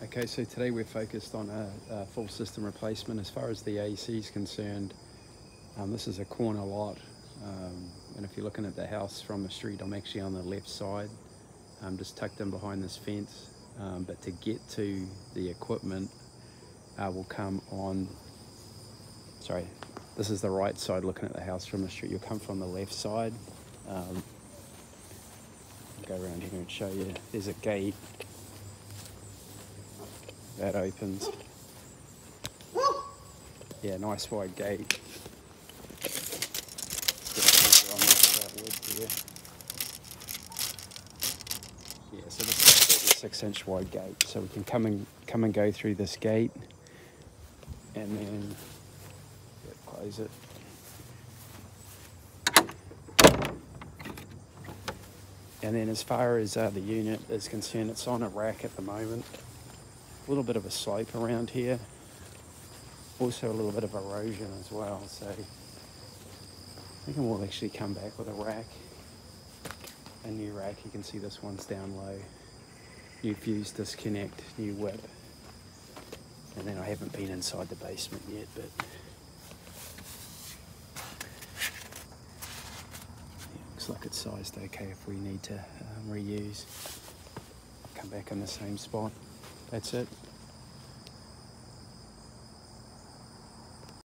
Okay, so today we're focused on a, a full system replacement. As far as the AC is concerned, um, this is a corner lot. Um, and if you're looking at the house from the street, I'm actually on the left side. I'm just tucked in behind this fence. Um, but to get to the equipment, uh, will come on, sorry, this is the right side looking at the house from the street. You'll come from the left side. Um, go around here and show you. There's a gate that opens. Yeah, nice wide gate. Yeah, so this is a six inch wide gate. So we can come and come and go through this gate and then yeah, close it. And then as far as uh, the unit is concerned, it's on a rack at the moment. A little bit of a slope around here. Also a little bit of erosion as well. So I think we'll actually come back with a rack. A new rack. You can see this one's down low. New fuse disconnect, new whip. And then I haven't been inside the basement yet, but looks like it's sized okay if we need to um, reuse. Come back in the same spot. That's it.